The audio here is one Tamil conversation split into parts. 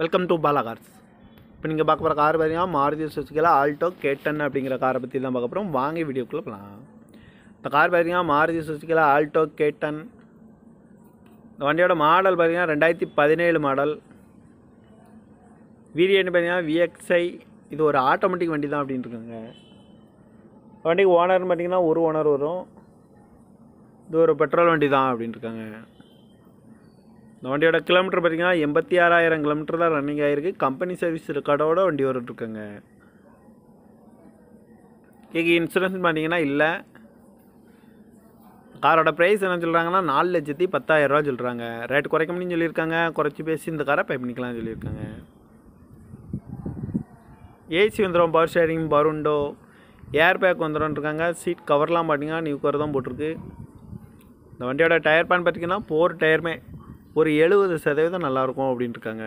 வெல்கம் டு பாலா கார்ஸ் இப்போ நீங்கள் பார்க்க போகிற கார் பார்த்தீங்கன்னா மாருதி சுசுக்கியில் ஆல்டோ கேட்டன் அப்படிங்கிற காரை பற்றி தான் பார்க்க போகிறோம் வாங்கி வீடியோக்குள்ளே போகலாம் இந்த கார் பார்த்தீங்கன்னா மாருதி சுசுக்கியில் ஆல்டோ கேட்டன் இந்த வண்டியோட மாடல் பார்த்தீங்கன்னா ரெண்டாயிரத்தி பதினேழு மாடல் வீரியன் பார்த்தீங்கன்னா விஎக்ஸ்ஐ இது ஒரு ஆட்டோமேட்டிக் வண்டி தான் அப்படின்னு இருக்காங்க. வண்டிக்கு ஓனர்னு பார்த்தீங்கன்னா ஒரு ஓனர் வரும். இது ஒரு பெட்ரோல் வண்டி தான் அப்படின்னு இருக்காங்க. இந்த வண்டியோட கிலோமீட்டர் பார்த்தீங்கன்னா எண்பத்தி ஆறாயிரம் கிலோமீட்டர் தான் ரன்னிங் ஆகிருக்கு கம்பெனி சர்வீஸ் ரெக்கார்டோட வண்டி வந்துட்டுருக்குங்க கேக்கு இன்சூரன்ஸ் பார்த்தீங்கன்னா இல்லை. காரோட ப்ரைஸ் என்ன சொல்கிறாங்கன்னா நாலு லட்சத்தி பத்தாயிரரூவா சொல்கிறாங்க ரேட் குறைக்க சொல்லியிருக்காங்க. குறைச்சி பேசி இந்த காரை பை பண்ணிக்கலாம்னு சொல்லியிருக்காங்க. ஏசி வந்துடும் power sharing power air bag வந்துடும்ன்றிருக்காங்க seat கவர்லாம் பார்த்தீங்கன்னா நியூ கவர் தான் போட்டிருக்கு. இந்த வண்டியோட டயர் பேன் பார்த்தீங்கன்னா போர் டயருமே ஒரு எழுபது சதவீதம் நல்லாயிருக்கும் அப்படின்ட்டு இருக்காங்க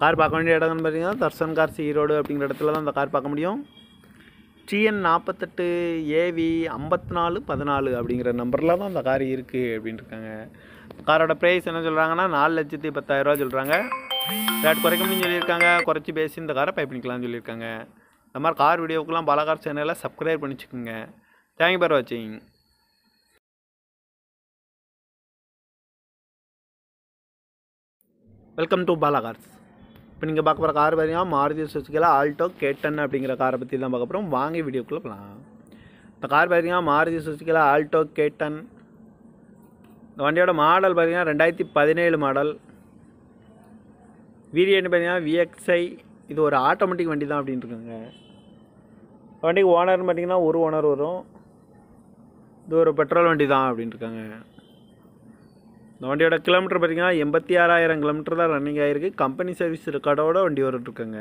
கார் பார்க்க வேண்டிய இடம்னு பார்த்தீங்கன்னா தர்சன் கார்ஸ் ஈரோடு அப்படிங்கிற இடத்துல தான் அந்த கார் பார்க்க முடியும். டிஎன் நாற்பத்தெட்டு ஏவி ஐம்பத்தி நாலு பதினாலு அப்படிங்கிற நம்பரில் தான் அந்த கார் இருக்குது அப்படின்ட்டு இருக்காங்க காரோட ப்ரைஸ் என்ன சொல்கிறாங்கன்னா நாலு லட்சத்தி பத்தாயிரரூவா சொல்கிறாங்க ரேட் குறைக்கணும்னு சொல்லியிருக்காங்க. குறைச்சி பேசி இந்த காரை பை பண்ணிக்கலாம்னு சொல்லியிருக்காங்க. இந்த மாதிரி கார் வீடியோக்கெல்லாம் பல கார் சேனலில் சப்ஸ்கிரைப் பண்ணிச்சுக்கோங்க தேங்க்யூ ஃபார் வாட்சிங் வெல்கம் டு பாலா கார்ஸ் இப்போ நீங்கள் பார்க்க போகிற கார் பார்த்தீங்கன்னா மாருதி சுசுக்கியில் ஆல்டோ கேட்டன் அப்படிங்கிற காரை பற்றி தான் பார்க்க போகிறோம் வாங்கி வீடியோக்குள்ளே போகலாம் இந்த கார் பார்த்தீங்கன்னா மாருதி சுசுக்கியில் ஆல்டோ கேட்டன் இந்த வண்டியோட மாடல் பார்த்தீங்கன்னா ரெண்டாயிரத்தி பதினேழு மாடல் வீரியன் பார்த்தீங்கன்னா விஎக்ஸ்ஐ இது ஒரு ஆட்டோமேட்டிக் வண்டி தான் அப்படின்னு இருக்காங்க. வண்டிக்கு ஓனர்னு பார்த்தீங்கன்னா ஒரு ஓனர் வரும். இது ஒரு பெட்ரோல் வண்டி தான் அப்படின்ட்டுருக்காங்க இந்த வண்டியோட கிலோமீட்டர் பார்த்தீங்கன்னா எண்பத்தி ஆறாயிரம் கிலோமீட்டர் தான் ரன்னிங் ஆகிருக்கு கம்பெனி சர்வீஸ் ரெக்கார்டோட வண்டி வந்துட்டுருக்குங்க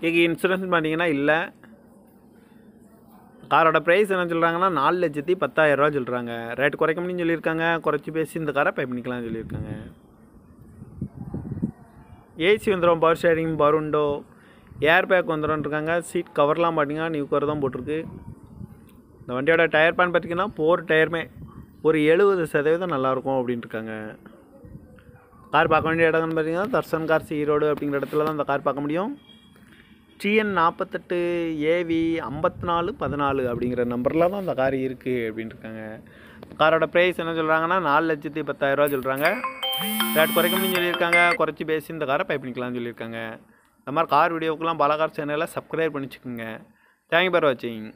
கேக்கு இன்சூரன்ஸ் பார்த்தீங்கன்னா இல்லை. காரோட ப்ரைஸ் என்ன சொல்கிறாங்கன்னா நாலு லட்சத்தி பத்தாயிரரூவா சொல்கிறாங்க ரேட் குறைக்க முடியும்னு சொல்லியிருக்காங்க. குறைச்சி பேசி இந்த காரை பை பண்ணிக்கலாம்னு சொல்லியிருக்காங்க. ஏசி வந்துடும் பவர் ஷேரிங் பவர் உண்டோ ஏர் பேக் வந்துடும் இருக்காங்க. சீட் கவர்லாம் பார்த்தீங்கன்னா நியூ கவர் தான் போட்டிருக்கு. இந்த வண்டியோட டயர் பேன் பார்த்தீங்கன்னா போர் டயருமே ஒரு எழுபது சதவீதம் நல்லாயிருக்கும் அப்படின்ட்டுருக்காங்க. கார் பார்க்க வேண்டிய இடம்னு பார்த்தீங்கன்னா தர்சன் கார்ஸ் ஈரோடு அப்படிங்கிற இடத்துல தான் அந்த கார் பார்க்க முடியும். டிஎன் நாற்பத்தெட்டு ஏவி ஐம்பத்தி நாலு பதினாலு அப்படிங்கிற நம்பரில் தான் அந்த கார் இருக்குது அப்படின்ட்டுருக்காங்க. காரோட ப்ரைஸ் என்ன சொல்கிறாங்கன்னா நாலு லட்சத்தி பத்தாயிரரூவா சொல்கிறாங்க ரேட் குறைக்க சொல்லியிருக்காங்க. குறைச்சி பேசி இந்த காரை பை பண்ணிக்கலாம்னு சொல்லியிருக்காங்க. இந்த மாதிரி கார் வீடியோக்கெலாம் பாலகார் சேனலில் சப்ஸ்கிரைப் பண்ணிச்சுக்கோங்க. தேங்க்யூ பார் வாட்சிங்